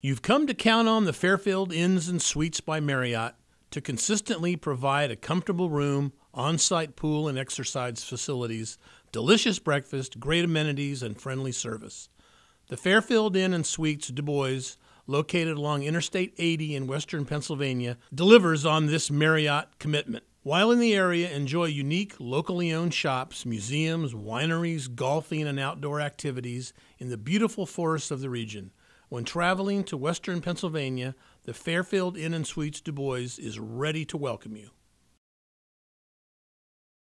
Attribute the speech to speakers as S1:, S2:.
S1: You've come to count on the Fairfield Inns and Suites by Marriott to consistently provide a comfortable room, on site pool and exercise facilities, delicious breakfast, great amenities, and friendly service. The Fairfield Inn and Suites DuBois, located along Interstate 80 in western Pennsylvania, delivers on this Marriott commitment. While in the area, enjoy unique, locally owned shops, museums, wineries, golfing, and outdoor activities in the beautiful forests of the region. When traveling to western Pennsylvania, the Fairfield Inn and Suites DuBois is ready to welcome you.